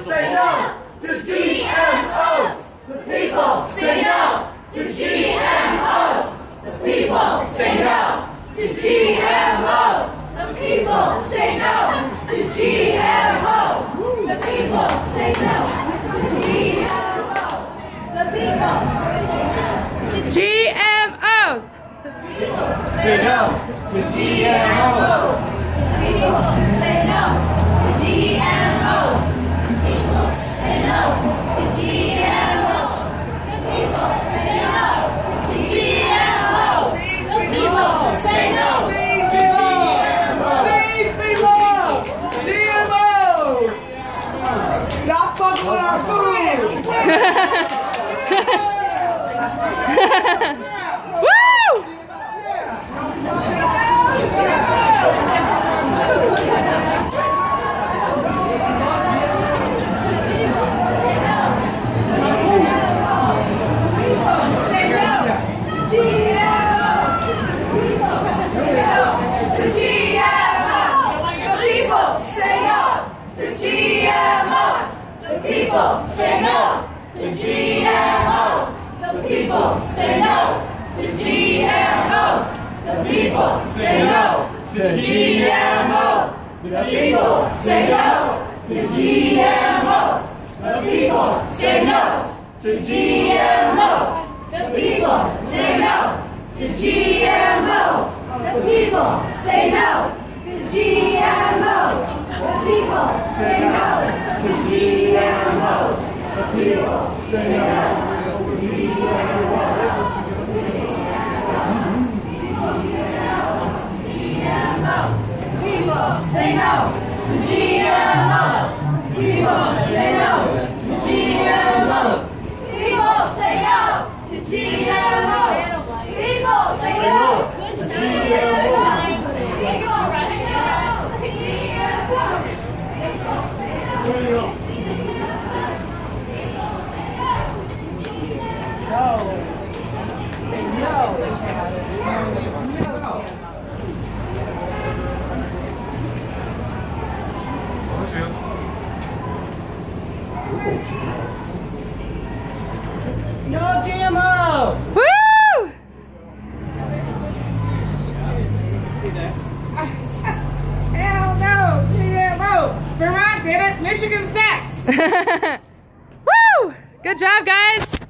say no to GMOs. The people say no to GMOs. The people say no to GMOs. The people say no to GMOs. The people say no to GMOs. The people say no to GMOs. say no to GMOs. you. people say no to GMOs. The people say no to GMOs. The people say no to GMOs. The people say no to GMOs. The people say no to GMOs. The people say no to GMOs. The people say no to GMOs. Say no to GMOs. People say no No GMO! Woo! Hell no! GMO! Vermont did it! Michigan's next! Woo! Good job, guys.